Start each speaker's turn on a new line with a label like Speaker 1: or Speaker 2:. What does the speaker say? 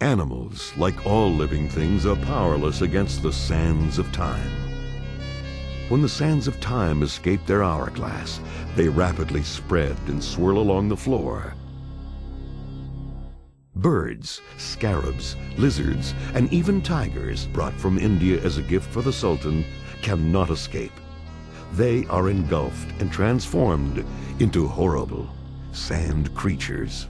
Speaker 1: Animals, like all living things, are powerless against the sands of time. When the sands of time escape their hourglass, they rapidly spread and swirl along the floor. Birds, scarabs, lizards, and even tigers, brought from India as a gift for the Sultan, cannot escape. They are engulfed and transformed into horrible sand creatures.